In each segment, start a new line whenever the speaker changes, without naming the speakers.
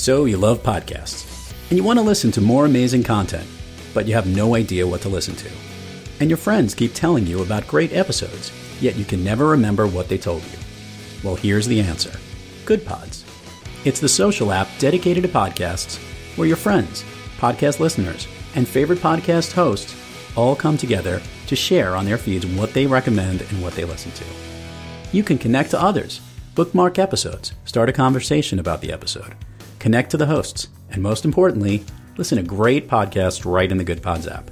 So, you love podcasts, and you want to listen to more amazing content, but you have no idea what to listen to. And your friends keep telling you about great episodes, yet you can never remember what they told you. Well, here's the answer Good Pods. It's the social app dedicated to podcasts where your friends, podcast listeners, and favorite podcast hosts all come together to share on their feeds what they recommend and what they listen to. You can connect to others, bookmark episodes, start a conversation about the episode, connect to the hosts, and most importantly, listen to great podcasts right in the Good Pods app.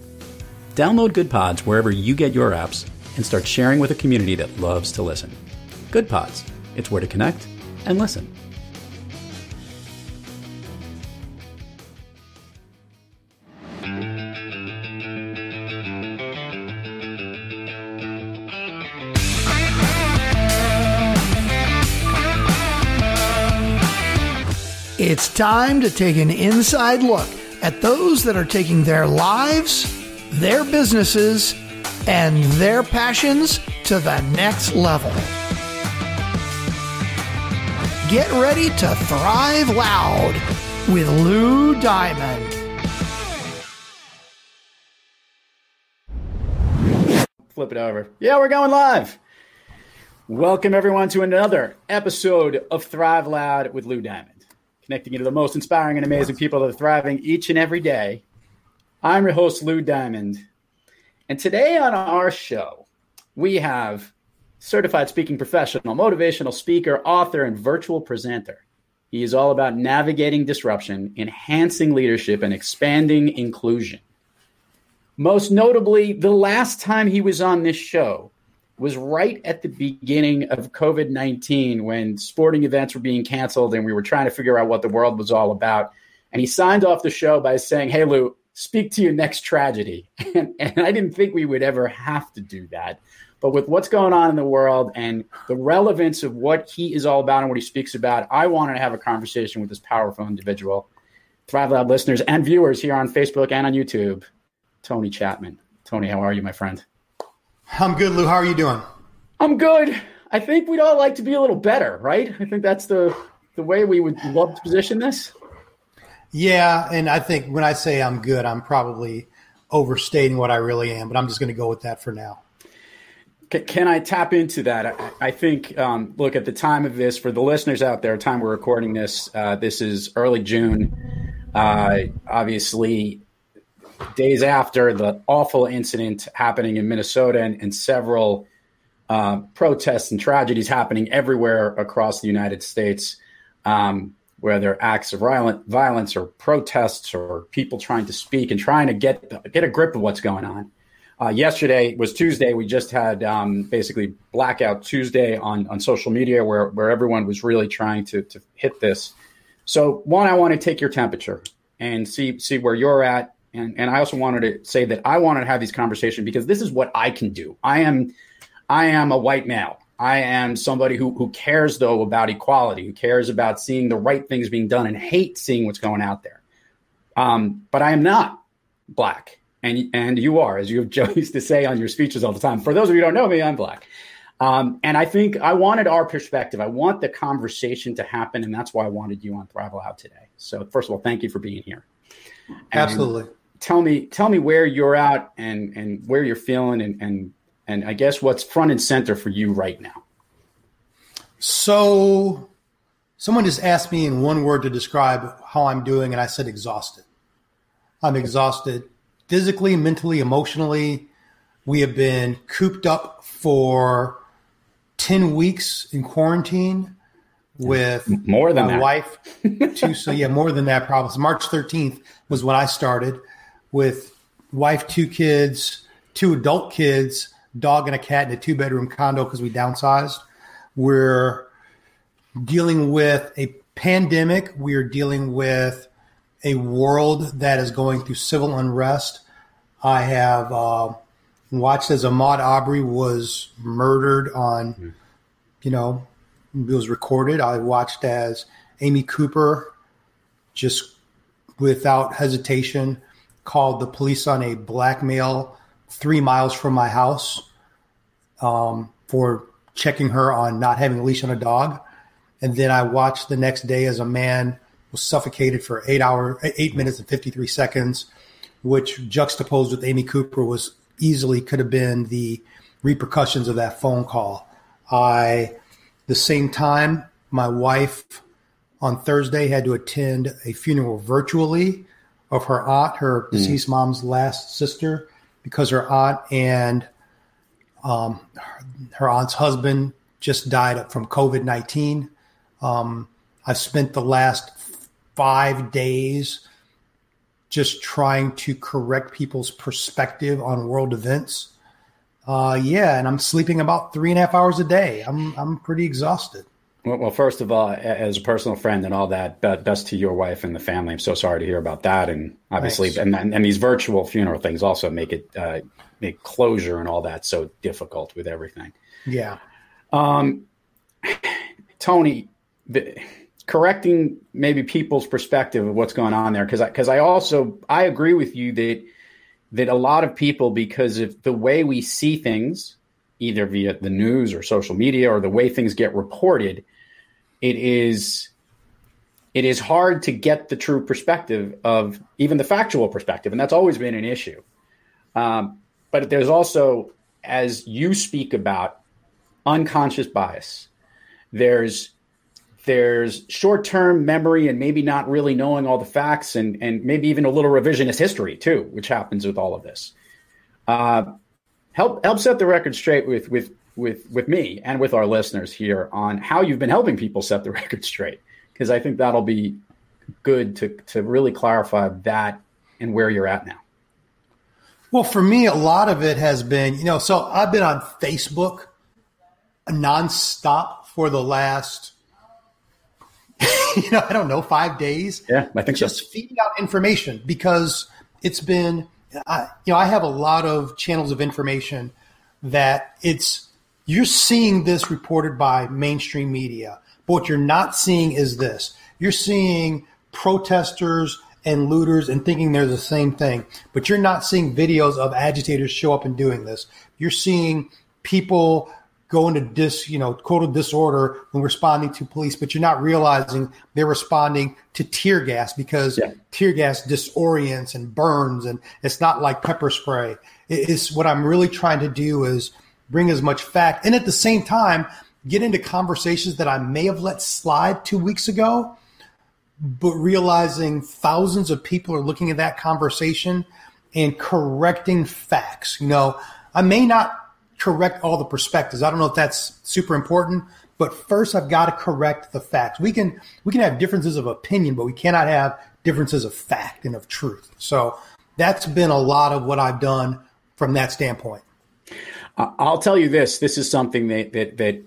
Download Good Pods wherever you get your apps and start sharing with a community that loves to listen. Good Pods. It's where to connect and listen.
It's time to take an inside look at those that are taking their lives, their businesses, and their passions to the next level. Get ready to thrive loud with Lou Diamond.
Flip it over. Yeah, we're going live. Welcome, everyone, to another episode of Thrive Loud with Lou Diamond connecting you to the most inspiring and amazing people that are thriving each and every day. I'm your host, Lou Diamond. And today on our show, we have certified speaking professional, motivational speaker, author, and virtual presenter. He is all about navigating disruption, enhancing leadership, and expanding inclusion. Most notably, the last time he was on this show, was right at the beginning of COVID 19 when sporting events were being canceled and we were trying to figure out what the world was all about. And he signed off the show by saying, Hey, Lou, speak to your next tragedy. And, and I didn't think we would ever have to do that. But with what's going on in the world and the relevance of what he is all about and what he speaks about, I wanted to have a conversation with this powerful individual. Thrive Loud listeners and viewers here on Facebook and on YouTube, Tony Chatman. Tony, how are you, my friend?
I'm good, Lou. How are you doing?
I'm good. I think we'd all like to be a little better, right? I think that's the the way we would love to position this.
Yeah, and I think when I say I'm good, I'm probably overstating what I really am, but I'm just going to go with that for now.
Can I tap into that? I, I think, um, look, at the time of this, for the listeners out there, time we're recording this, uh, this is early June. Uh, obviously, days after the awful incident happening in Minnesota and, and several uh, protests and tragedies happening everywhere across the United States, um, whether acts of violent, violence or protests or people trying to speak and trying to get get a grip of what's going on. Uh, yesterday was Tuesday. We just had um, basically blackout Tuesday on, on social media where, where everyone was really trying to, to hit this. So, one, I want to take your temperature and see see where you're at and, and I also wanted to say that I wanted to have these conversations because this is what I can do. I am I am a white male. I am somebody who, who cares though about equality, who cares about seeing the right things being done and hate seeing what's going out there. Um, but I am not black. And and you are, as you have Joe used to say on your speeches all the time. For those of you who don't know me, I'm black. Um, and I think I wanted our perspective. I want the conversation to happen, and that's why I wanted you on Thrive Loud today. So, first of all, thank you for being here.
And Absolutely
tell me tell me where you're at and and where you're feeling and and and I guess what's front and center for you right now.
So someone just asked me in one word to describe how I'm doing and I said exhausted. I'm exhausted physically, mentally, emotionally. We have been cooped up for 10 weeks in quarantine with
more than
my
that.
wife. Two, so yeah, more than that probably. So March 13th was when I started with wife, two kids, two adult kids, dog and a cat in a two bedroom condo because we downsized. We're dealing with a pandemic. We are dealing with a world that is going through civil unrest. I have uh, watched as Ahmaud Arbery was murdered on, mm-hmm. you know, it was recorded. I watched as Amy Cooper just without hesitation called the police on a black male three miles from my house um, for checking her on not having a leash on a dog. And then I watched the next day as a man was suffocated for eight hour, eight minutes and 53 seconds, which juxtaposed with Amy Cooper was easily could have been the repercussions of that phone call. I, the same time, my wife on Thursday had to attend a funeral virtually of her aunt, her hmm. deceased mm. mom's last sister, because her aunt and um, her, her, aunt's husband just died from COVID 19. Um, I've spent the last five days just trying to correct people's perspective on world events. Uh, yeah, and I'm sleeping about three and a half hours a day. I'm I'm pretty exhausted.
Well, first of all, as a personal friend and all that, best to your wife and the family. I'm so sorry to hear about that, and obviously, and, and these virtual funeral things also make it uh, make closure and all that so difficult with everything.
Yeah.
Um, Tony, the, correcting maybe people's perspective of what's going on there, because because I, I also I agree with you that that a lot of people, because of the way we see things, either via the news or social media or the way things get reported, it is it is hard to get the true perspective of even the factual perspective, and that's always been an issue. Um, but there's also, as you speak about, unconscious bias. There's there's short-term memory and maybe not really knowing all the facts and and maybe even a little revisionist history too, which happens with all of this. Uh, help help set the record straight with with with with me and with our listeners here on how you've been helping people set the record straight because I think that'll be good to to really clarify that and where you're at now.
Well, for me, a lot of it has been, you know, so I've been on Facebook nonstop for the last you know, I don't know, five days.
Yeah, I think
just
so.
feeding out information because it's been, I, you know, I have a lot of channels of information that it's you're seeing this reported by mainstream media, but what you're not seeing is this: you're seeing protesters and looters and thinking they're the same thing, but you're not seeing videos of agitators show up and doing this. You're seeing people go into dis, you know, total disorder when responding to police, but you're not realizing they're responding to tear gas because yeah. tear gas disorients and burns, and it's not like pepper spray. It's what I'm really trying to do is bring as much fact, and at the same time, get into conversations that I may have let slide two weeks ago, but realizing thousands of people are looking at that conversation and correcting facts. You know, I may not correct all the perspectives. I don't know if that's super important, but first I've got to correct the facts. We can we can have differences of opinion, but we cannot have differences of fact and of truth. So that's been a lot of what I've done from that standpoint.
I'll tell you this: this is something that that, that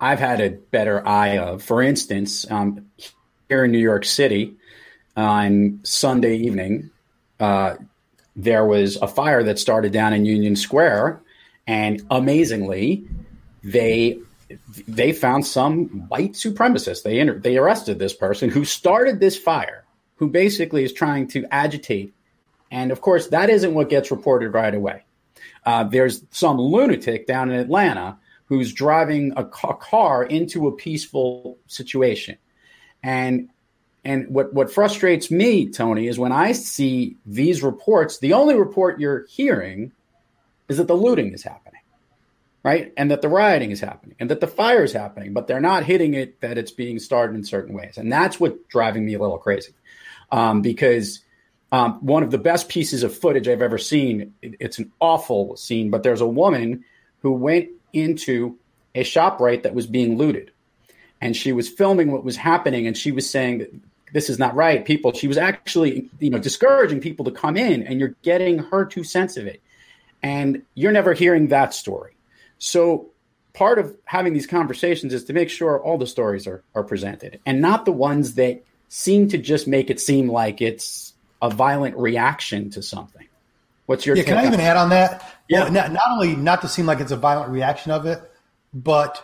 I've had a better eye of. For instance, um, here in New York City on Sunday evening, uh, there was a fire that started down in Union Square and amazingly, they they found some white supremacists. They entered, they arrested this person who started this fire, who basically is trying to agitate. And of course, that isn't what gets reported right away. Uh, there's some lunatic down in Atlanta who's driving a car into a peaceful situation. And and what, what frustrates me, Tony, is when I see these reports, the only report you're hearing is that the looting is happening, right? And that the rioting is happening and that the fire is happening, but they're not hitting it that it's being started in certain ways. And that's what's driving me a little crazy um, because um, one of the best pieces of footage I've ever seen, it, it's an awful scene, but there's a woman who went into a shop right that was being looted. And she was filming what was happening and she was saying that this is not right. People she was actually you know discouraging people to come in and you're getting her two cents of it. And you're never hearing that story. So part of having these conversations is to make sure all the stories are, are presented and not the ones that seem to just make it seem like it's a violent reaction to something. What's your
yeah? Can I even add on that? Yeah. Well, not, not only not to seem like it's a violent reaction of it, but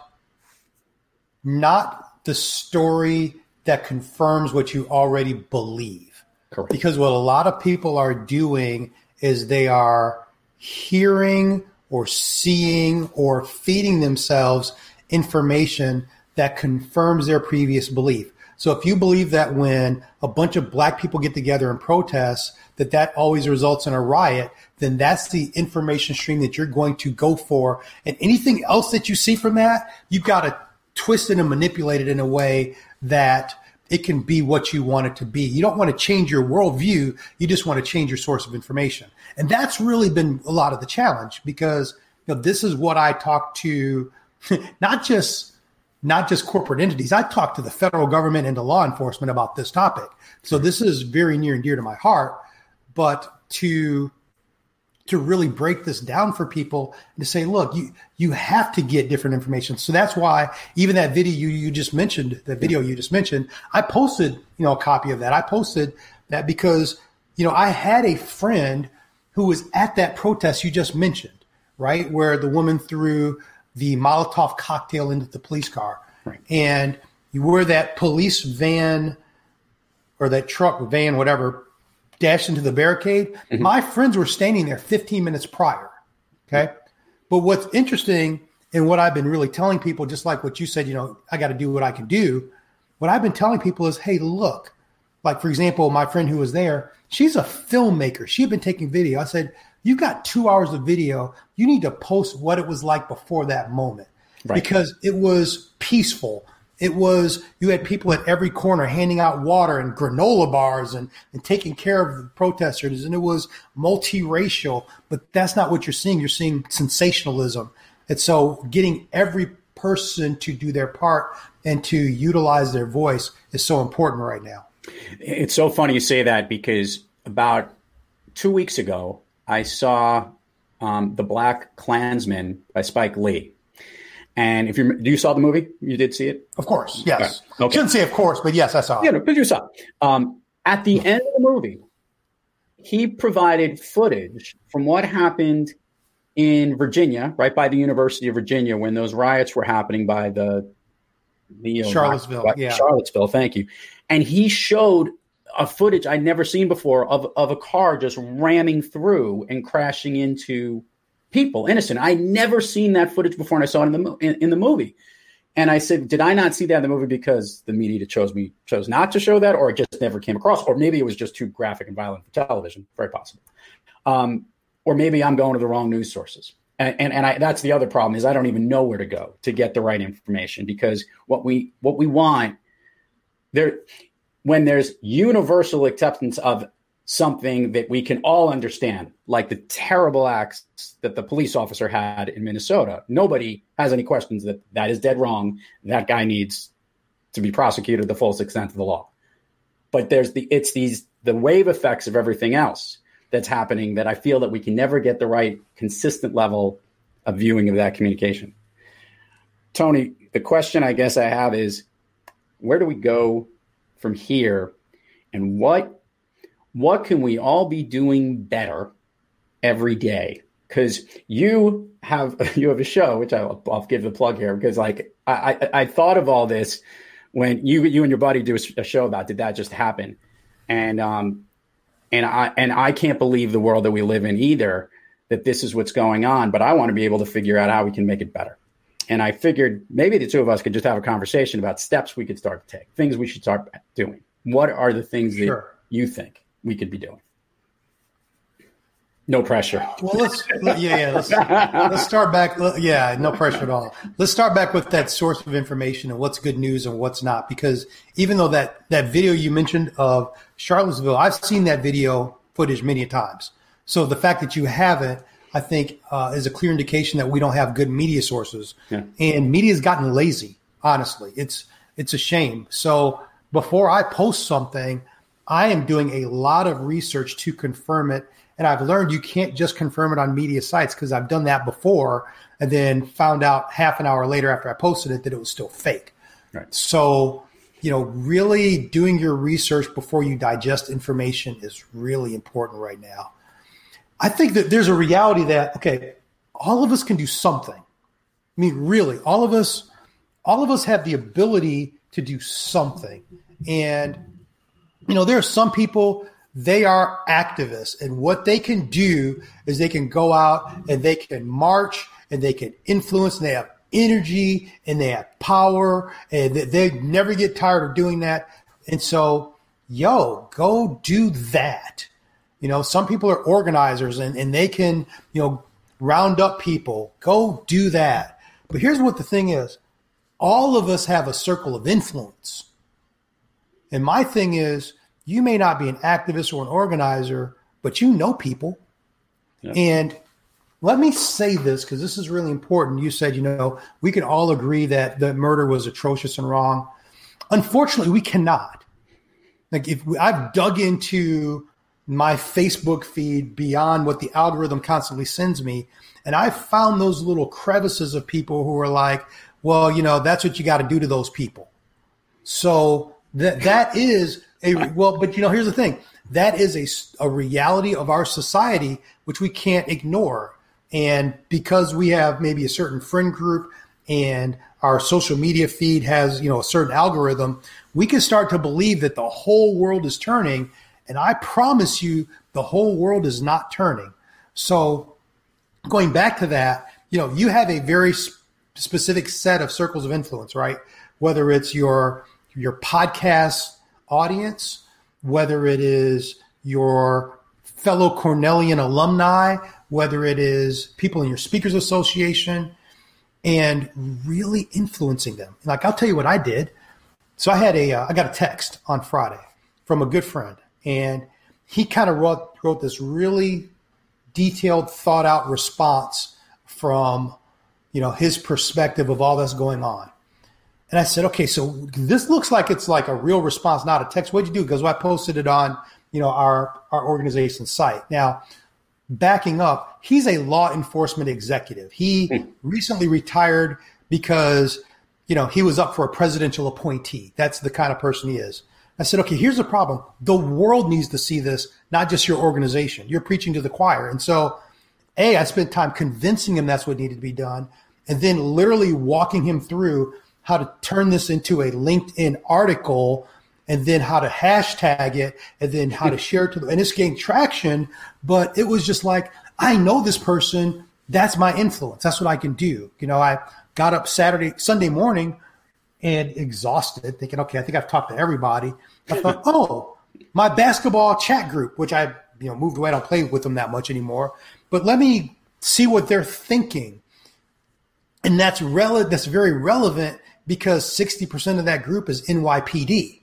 not the story that confirms what you already believe.
Correct.
Because what a lot of people are doing is they are hearing or seeing or feeding themselves information that confirms their previous belief. So if you believe that when a bunch of black people get together and protest, that that always results in a riot, then that's the information stream that you're going to go for. And anything else that you see from that, you've got to twist it and manipulate it in a way that it can be what you want it to be. You don't want to change your worldview. You just want to change your source of information. And that's really been a lot of the challenge because you know, this is what I talk to not just not just corporate entities. I talk to the federal government and to law enforcement about this topic. So this is very near and dear to my heart. But to to really break this down for people and to say, look, you you have to get different information. So that's why even that video you, you just mentioned, the video you just mentioned, I posted, you know, a copy of that. I posted that because, you know, I had a friend who was at that protest you just mentioned, right? Where the woman threw the Molotov cocktail into the police car. Right. And you were that police van or that truck van, whatever, dashed into the barricade. Mm-hmm. My friends were standing there 15 minutes prior. Okay. Mm-hmm. But what's interesting and what I've been really telling people, just like what you said, you know, I got to do what I can do. What I've been telling people is, hey, look, like for example, my friend who was there, she's a filmmaker. She had been taking video. I said, you got two hours of video. You need to post what it was like before that moment right. because it was peaceful. It was you had people at every corner handing out water and granola bars and, and taking care of the protesters, and it was multiracial. But that's not what you're seeing. You're seeing sensationalism. And so getting every person to do their part and to utilize their voice is so important right now.
It's so funny you say that because about two weeks ago, I saw um, the Black Klansman by Spike Lee. And if you do you saw the movie? You did see it?
Of course, yes. Okay. okay. Shouldn't say of course, but yes, I saw
it. Yeah, no, but you saw. Um, at the end of the movie, he provided footage from what happened in Virginia, right by the University of Virginia, when those riots were happening by the
the Charlottesville, yeah,
Charlottesville. Thank you. And he showed a footage I'd never seen before of of a car just ramming through and crashing into people, innocent. I'd never seen that footage before, and I saw it in the in, in, the movie. And I said, did I not see that in the movie because the media chose me chose not to show that, or it just never came across, or maybe it was just too graphic and violent for television? Very possible. Um, or maybe I'm going to the wrong news sources. And, and, and I, that's the other problem is I don't even know where to go to get the right information because what we what we want there when there's universal acceptance of something that we can all understand, like the terrible acts that the police officer had in Minnesota. Nobody has any questions that that is dead wrong. That guy needs to be prosecuted the full extent of the law. But there's the it's these the wave effects of everything else that's happening that I feel that we can never get the right consistent level of viewing of that communication. Tony, the question I guess I have is where do we go from here and what what can we all be doing better every day? Because you have you have a show, which I'll, I'll give the plug here, because like I, I, I thought of all this when you you and your buddy do a show about did that just happen, and um and I and I can't believe the world that we live in either that this is what's going on, but I want to be able to figure out how we can make it better. And I figured maybe the two of us could just have a conversation about steps we could start to take, things we should start doing. What are the things sure. that you think? we could be doing. No pressure.
Well, let's yeah, yeah. Let's, let's start back. Yeah, no pressure at all. Let's start back with that source of information and what's good news and what's not. Because even though that that video you mentioned of Charlottesville, I've seen that video footage many times. So the fact that you haven't, I think, uh, is a clear indication that we don't have good media sources. Yeah. And media's gotten lazy. Honestly, it's it's a shame. So before I post something, I am doing a lot of research to confirm it. And I've learned you can't just confirm it on media sites because I've done that before and then found out half an hour later after I posted it that it was still fake. Right. So, you know, really doing your research before you digest information is really important right now. I think that there's a reality that, okay, all of us can do something. I mean, really, all of us, all of us have the ability to do something. And you know, there are some people, they are activists, and what they can do is they can go out and they can march and they can influence, and they have energy and they have power and they never get tired of doing that. And so, yo, go do that. You know, some people are organizers and, and they can, you know, round up people. Go do that. But here's what the thing is all of us have a circle of influence. And my thing is, you may not be an activist or an organizer, but you know people. Yeah. And let me say this because this is really important. You said, you know, we can all agree that the murder was atrocious and wrong. Unfortunately, we cannot. Like, if we, I've dug into my Facebook feed beyond what the algorithm constantly sends me, and I found those little crevices of people who are like, well, you know, that's what you got to do to those people. So that that is a well, but you know, here's the thing: that is a a reality of our society which we can't ignore. And because we have maybe a certain friend group and our social media feed has, you know, a certain algorithm, we can start to believe that the whole world is turning. And I promise you, the whole world is not turning. So going back to that, you know, you have a very specific set of circles of influence, right? Whether it's your your podcast audience, whether it is your fellow Cornellian alumni, whether it is people in your speakers association, and really influencing them. Like I'll tell you what I did. So I had a uh, I got a text on Friday from a good friend, and he kind of wrote wrote this really detailed, thought out response from you know his perspective of all that's going on. And I said, okay, so this looks like it's like a real response, not a text. What'd you do? Because I posted it on you know our our organization site. Now backing up, he's a law enforcement executive. He mm. recently retired because, you know, he was up for a presidential appointee. That's the kind of person he is. I said, okay, here's the problem. The world needs to see this, not just your organization. You're preaching to the choir. And so, A, I spent time convincing him that's what needed to be done, and then literally walking him through how to turn this into a LinkedIn article and then how to hashtag it and then how to share it to them. And it's gained traction, but it was just like, I know this person. That's my influence. That's what I can do. You know, I got up Saturday, Sunday morning and exhausted, thinking, okay, I think I've talked to everybody. I thought, oh, my basketball chat group, which I, you know, moved away. I don't play with them that much anymore. But let me see what they're thinking. And that's rele- that's very relevant because 60% of that group is NYPD.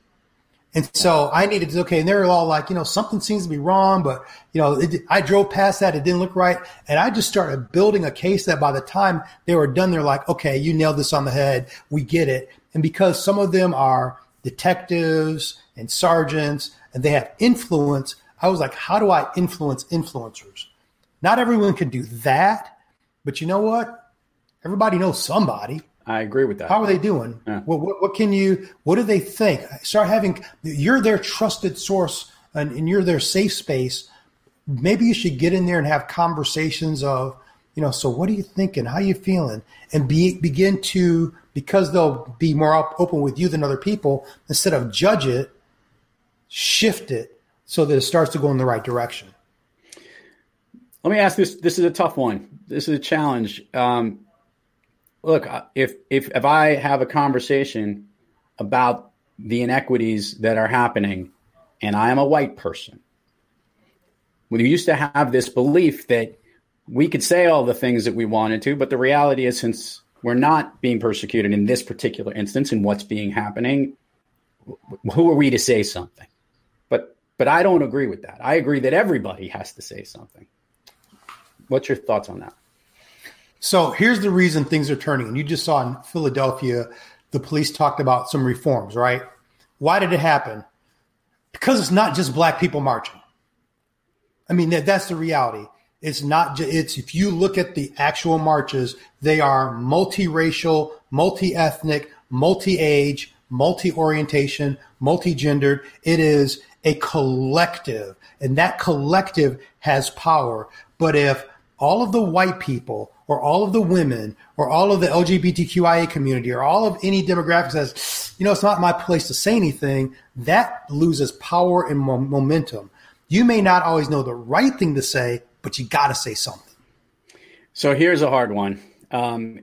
And so I needed to, okay. And they're all like, you know, something seems to be wrong, but you know, it, I drove past that. It didn't look right. And I just started building a case that by the time they were done, they're like, okay, you nailed this on the head. We get it. And because some of them are detectives and sergeants and they have influence, I was like, how do I influence influencers? Not everyone can do that, but you know what? Everybody knows somebody.
I agree with that.
How are they doing? Yeah. What, what, what, can you, what do they think? Start having, you're their trusted source and, and, you're their safe space. Maybe you should get in there and have conversations of, you know, so what are you thinking? How are you feeling? And be, begin to, because they'll be more open with you than other people, instead of judge it, shift it so that it starts to go in the right direction.
Let me ask this. This is a tough one. This is a challenge. Um, look, if if if I have a conversation about the inequities that are happening, and I am a white person, we used to have this belief that we could say all the things that we wanted to, but the reality is, since we're not being persecuted in this particular instance and what's being happening, who are we to say something? But but I don't agree with that. I agree that everybody has to say something. What's your thoughts on that?
So here's the reason things are turning. And you just saw in Philadelphia, the police talked about some reforms, right? Why did it happen? Because it's not just black people marching. I mean, that, that's the reality. It's not, just, it's, if you look at the actual marches, they are multiracial, multi-ethnic, multi-age, multi-orientation, multi-gendered. It is a collective and that collective has power. But if all of the white people or all of the women or all of the LGBTQIA community or all of any demographic says, you know, it's not my place to say anything, that loses power and momentum. You may not always know the right thing to say, but you got to say something.
So here's a hard one. Um,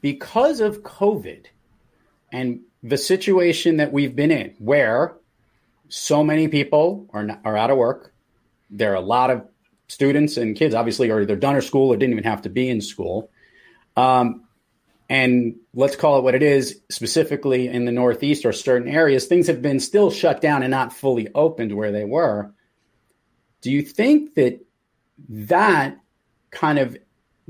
because of COVID and the situation that we've been in, where so many people are not, are out of work, there are a lot of students and kids, obviously, are either done or school or didn't even have to be in school. Um, and let's call it what it is, specifically in the Northeast or certain areas, things have been still shut down and not fully opened where they were. Do you think that that kind of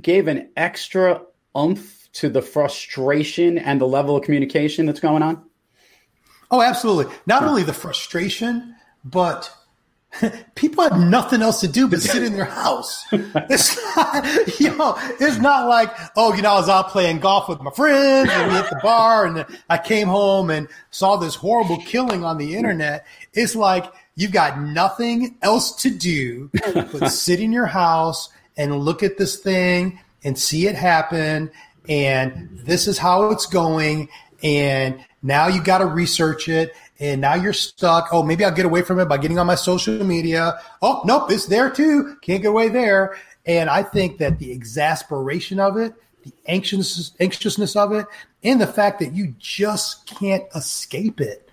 gave an extra umph to the frustration and the level of communication that's going on?
Oh, absolutely. Not only the frustration, but people have nothing else to do but sit in their house. It's not, you know, it's not like, oh, you know, I was out playing golf with my friends and we hit the bar and I came home and saw this horrible killing on the internet. It's like you've got nothing else to do but sit in your house and look at this thing and see it happen. And this is how it's going. And now you've got to research it and now you're stuck. Oh, maybe I'll get away from it by getting on my social media. Oh, nope, it's there too. Can't get away there. And I think that the exasperation of it, the anxious, anxiousness of it, and the fact that you just can't escape it,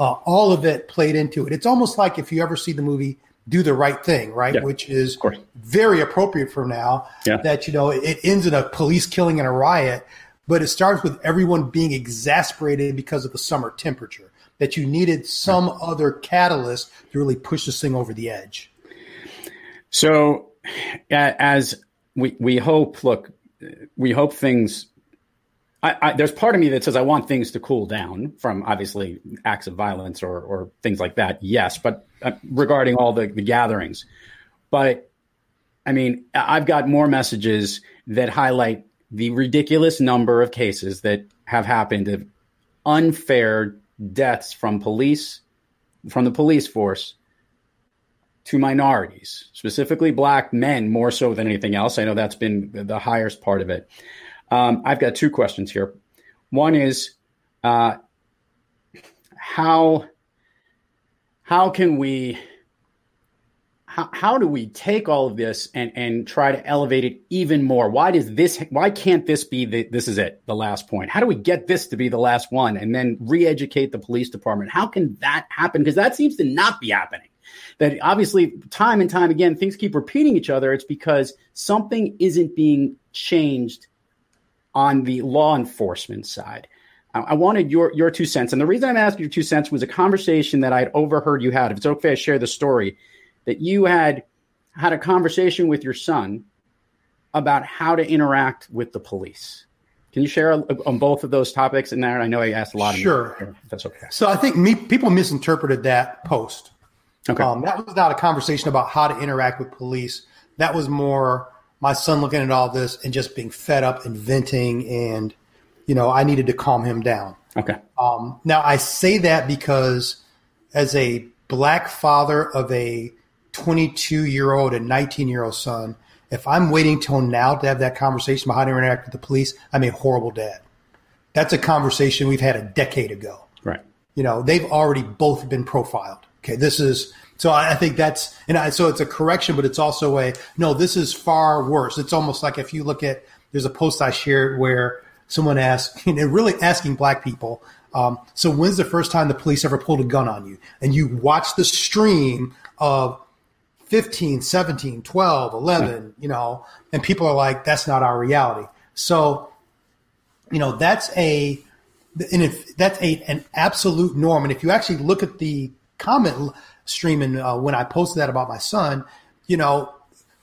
uh, all of it played into it. It's almost like if you ever see the movie do the right thing, right?
Yeah,
Which is very appropriate for now.
Yeah.
That you know it ends in a police killing and a riot, but it starts with everyone being exasperated because of the summer temperature. That you needed some right. other catalyst to really push this thing over the edge.
So, as we we hope, look, we hope things I, I, there's part of me that says I want things to cool down from obviously acts of violence or, or things like that. Yes, but uh, regarding all the, the gatherings, but I mean, I've got more messages that highlight the ridiculous number of cases that have happened of unfair deaths from police, from the police force to minorities, specifically black men, more so than anything else. I know that's been the highest part of it. Um, I've got two questions here. One is uh, how how can we how, how do we take all of this and, and try to elevate it even more? Why does this why can't this be the this is it, the last point? How do we get this to be the last one and then re-educate the police department? How can that happen? Because that seems to not be happening that obviously time and time again things keep repeating each other it's because something isn't being changed on the law enforcement side. I wanted your your two cents, and the reason I'm asking your two cents was a conversation that I'd overheard you had. If it's okay, I share the story that you had had a conversation with your son about how to interact with the police. Can you share on both of those topics in there? I know I asked a lot.
Of sure,
that's okay.
So I think me, people misinterpreted that post.
Okay,
um, that was not a conversation about how to interact with police. That was more my son looking at all this and just being fed up and venting and you know i needed to calm him down.
Okay.
Um, now i say that because as a black father of a 22 year old and 19 year old son if i'm waiting till now to have that conversation about how to interact with the police i'm a horrible dad. That's a conversation we've had a decade ago.
Right.
You know they've already both been profiled. Okay this is so I, think that's and I, so it's a correction, but it's also a no. This is far worse. It's almost like if you look at there's a post I shared where someone asked and really asking black people. Um, so when's the first time the police ever pulled a gun on you? And you watch the stream of 15, 17, 12, 11, you know, and people are like, that's not our reality. So, you know, that's a, and if that's a, an absolute norm. And if you actually look at the comment streaming uh, when I posted that about my son, you know,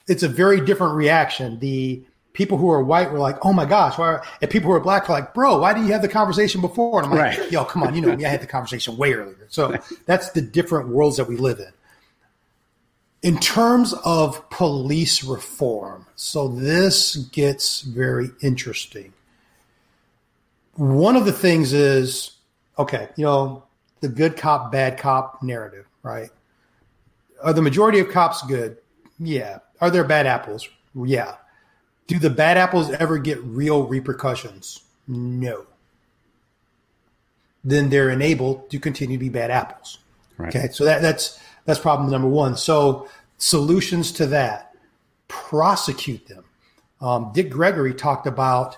it's a very different reaction. The people who are white were like, "Oh my gosh," why? And people who are black are like, "Bro, why didn't you have the conversation before?" And I'm like, right. "Yo, come on, you know me. I had the conversation way earlier." So that's the different worlds that we live in. In terms of police reform, so this gets very interesting. One of the things is okay, you know, the good cop, bad cop narrative, right? Are the majority of cops good? Yeah. Are there bad apples? Yeah. Do the bad apples ever get real repercussions? No. Then they're enabled to continue to be bad apples.
Right.
Okay. So that, that's that's problem number one. So solutions to that: prosecute them. Um, Dick Gregory talked about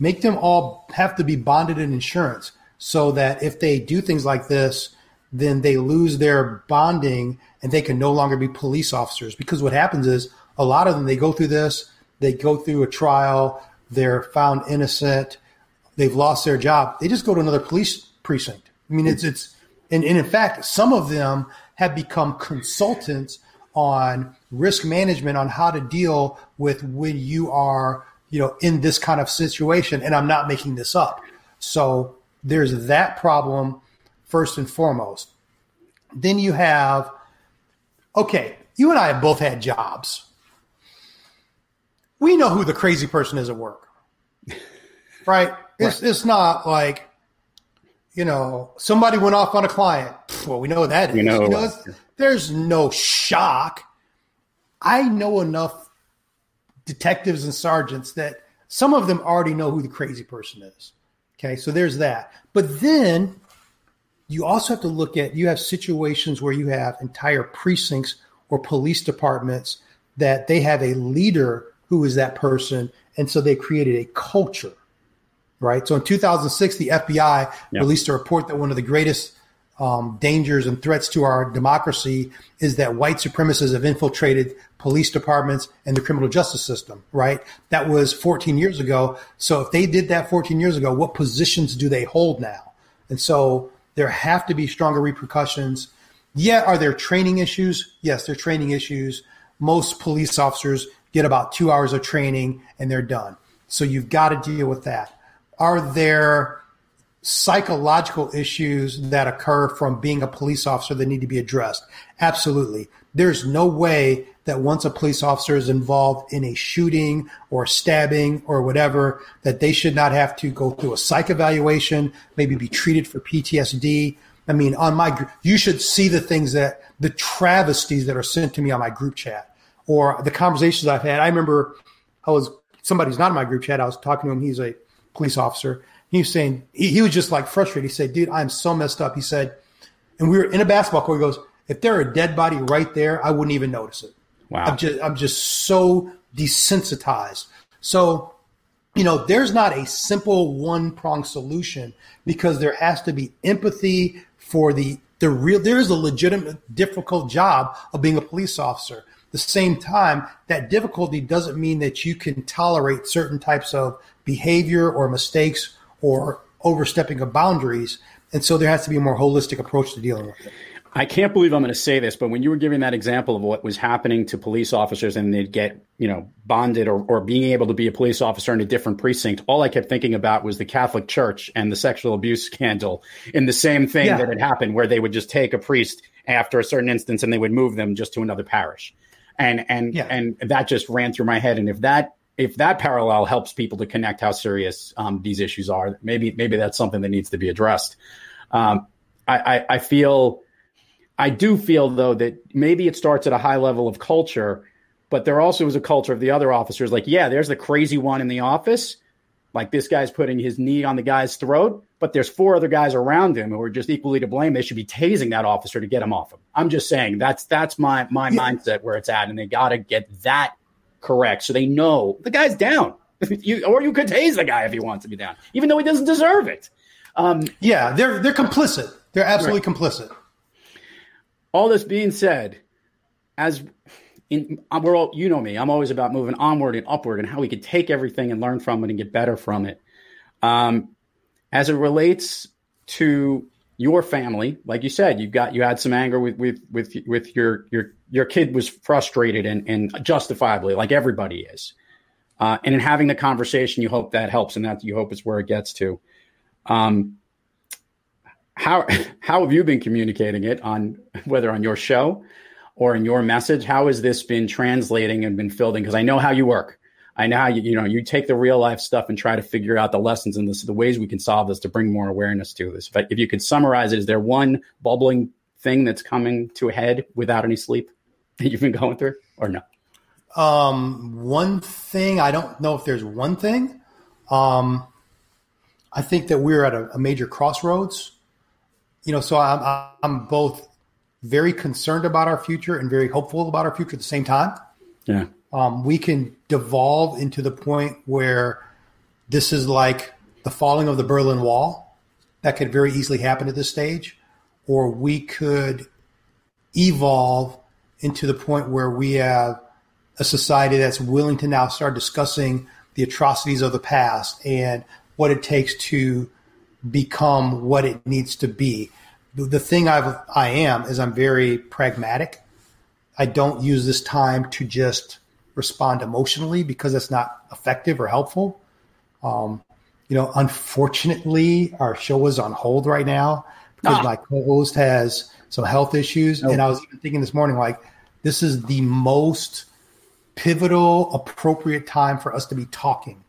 make them all have to be bonded in insurance so that if they do things like this, then they lose their bonding and they can no longer be police officers. Because what happens is a lot of them, they go through this, they go through a trial, they're found innocent, they've lost their job. They just go to another police precinct. I mean, it's, it's, and, and in fact, some of them have become consultants on risk management on how to deal with when you are, you know, in this kind of situation. And I'm not making this up. So there's that problem first and foremost. Then you have, okay, you and I have both had jobs. We know who the crazy person is at work, right? It's, right. it's not like, you know, somebody went off on a client. Well, we know that is. Know, you know there's no shock. I know enough detectives and sergeants that some of them already know who the crazy person is. Okay, so there's that. But then you also have to look at you have situations where you have entire precincts or police departments that they have a leader who is that person. And so they created a culture, right? So in 2006, the FBI released a report that one of the greatest um, dangers and threats to our democracy is that white supremacists have infiltrated police departments and the criminal justice system, right? That was 14 years ago. So if they did that 14 years ago, what positions do they hold now? And so there have to be stronger repercussions. Yeah, are there training issues? Yes, there are training issues. Most police officers get about two hours of training and they're done. So you've got to deal with that. Are there psychological issues that occur from being a police officer that need to be addressed. Absolutely. There's no way that once a police officer is involved in a shooting or stabbing or whatever, that they should not have to go through a psych evaluation, maybe be treated for PTSD. I mean, on my, you should see the things that the travesties that are sent to me on my group chat or the conversations I've had. I remember I was, somebody's not in my group chat. I was talking to him. He's a police officer he was saying he, he was just like frustrated. He said, "Dude, I'm so messed up." He said, and we were in a basketball court. He goes, "If there were a dead body right there, I wouldn't even notice it." Wow. I'm just I'm just so desensitized. So, you know, there's not a simple one prong solution because there has to be empathy for the the real. There is a legitimate difficult job of being a police officer. the same time, that difficulty doesn't mean that you can tolerate certain types of behavior or mistakes or overstepping of boundaries. And so there has to be a more holistic approach to dealing with it.
I can't believe I'm going to say this, but when you were giving that example of what was happening to police officers and they'd get, you know, bonded or, or being able to be a police officer in a different precinct, all I kept thinking about was the Catholic Church and the sexual abuse scandal in the same thing yeah. that had happened where they would just take a priest after a certain instance and they would move them just to another parish. And and yeah. and that just ran through my head. And if that if that parallel helps people to connect how serious um, these issues are, maybe maybe that's something that needs to be addressed. Um, I, I, I, feel, I do feel though that maybe it starts at a high level of culture, but there also is a culture of the other officers. Like, yeah, there's the crazy one in the office, like this guy's putting his knee on the guy's throat, but there's four other guys around him who are just equally to blame. They should be tasing that officer to get him off him. I'm just saying that's that's my my yeah. mindset where it's at, and they got to get that correct. So they know the guy's down. you, or you could tase the guy if he wants to be down, even though he doesn't deserve it.
Um, yeah, they're they're complicit. They're absolutely right. complicit.
All this being said, as in, we're all, you know me, I'm always about moving onward and upward and how we could take everything and learn from it and get better from it. Um, as it relates to your family, like you said, you got you had some anger with with with with your your your kid was frustrated and and justifiably, like everybody is. Uh, and in having the conversation, you hope that helps, and that you hope is where it gets to. Um, how how have you been communicating it on whether on your show or in your message? How has this been translating and been filled in? Because I know how you work. I know how you, you know you take the real life stuff and try to figure out the lessons and this, the ways we can solve this to bring more awareness to this. But if you could summarize it, is there one bubbling thing that's coming to a head without any sleep that you've been going through, or no?
Um, one thing I don't know if there's one thing. Um, I think that we're at a, a major crossroads. You know, so I'm I'm both very concerned about our future and very hopeful about our future at the same time.
Yeah
um, we can devolve into the point where this is like the falling of the Berlin Wall. That could very easily happen at this stage. Or we could evolve into the point where we have a society that's willing to now start discussing the atrocities of the past and what it takes to become what it needs to be. The thing I've, I am is I'm very pragmatic. I don't use this time to just respond emotionally because it's not effective or helpful. Um, you know, unfortunately, our show is on hold right now because ah. my co-host has some health issues, and I was even thinking this morning, like, this is the most pivotal, appropriate time for us to be talking,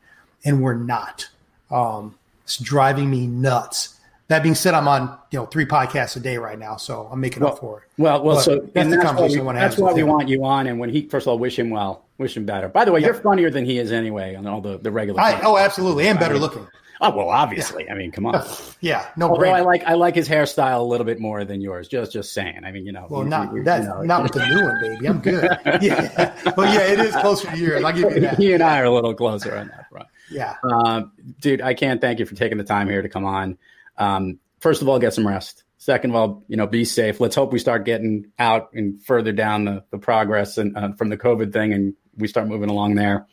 and we're not. Um, it's driving me nuts. That being said, I'm on you know three podcasts a day right now, so I'm making
well,
up for it.
Well, well, but so that's the conversation why we, That's why we want you on, and when he first of all, wish him well, wish him better. By the way, you're funnier than he is anyway on all the the regular.
I, oh, absolutely, and better looking.
Oh well, obviously. Yeah. I mean, come on.
yeah, no.
Although brainer. I like I like his hairstyle a little bit more than yours. Just just saying. I mean, you know.
Well, not you, that, you know. not with the new one, baby. I'm good. yeah, well, yeah, it is closer to yours. I'll give you that.
He and I are a little closer on that front.
Yeah,
um, dude, I can't thank you for taking the time here to come on. Um, first of all, get some rest. Second of all, you know, be safe. Let's hope we start getting out and further down the, the progress and uh, from the COVID thing, and we start moving along there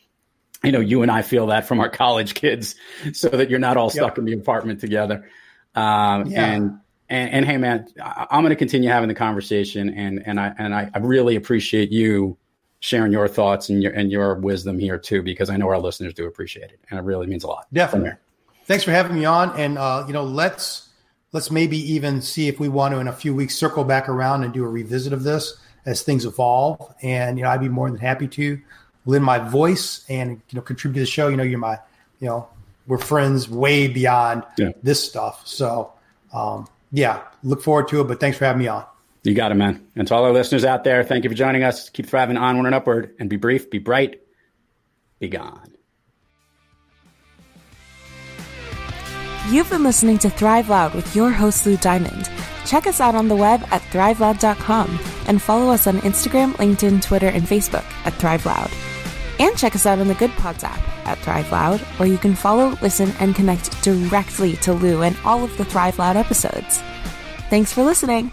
you know, you and I feel that from our college kids, so that you're not all stuck yep. in the apartment together. Um, yeah. and, and, and hey, man, I, am going to continue having the conversation, and and I and I, I, really appreciate you sharing your thoughts and your and your wisdom here too, because I know our listeners do appreciate it, and it really means a lot.
Definitely. Thanks for having me on, and uh, you know, let's let's maybe even see if we want to in a few weeks circle back around and do a revisit of this as things evolve. And you know, I'd be more than happy to lend my voice and you know contribute to the show. You know, you're my you know we're friends way beyond yeah. this stuff. So um, yeah, look forward to it. But thanks for having me on.
You got it, man. And to all our listeners out there, thank you for joining us. Keep thriving onward and upward, and be brief, be bright, be gone.
You've been listening to Thrive Loud with your host, Lou Diamond. Check us out on the web at thriveloud.com and follow us on Instagram, LinkedIn, Twitter, and Facebook at Thrive Loud. And check us out on the Good Pods app at Thrive Loud, where you can follow, listen, and connect directly to Lou and all of the Thrive Loud episodes. Thanks for listening.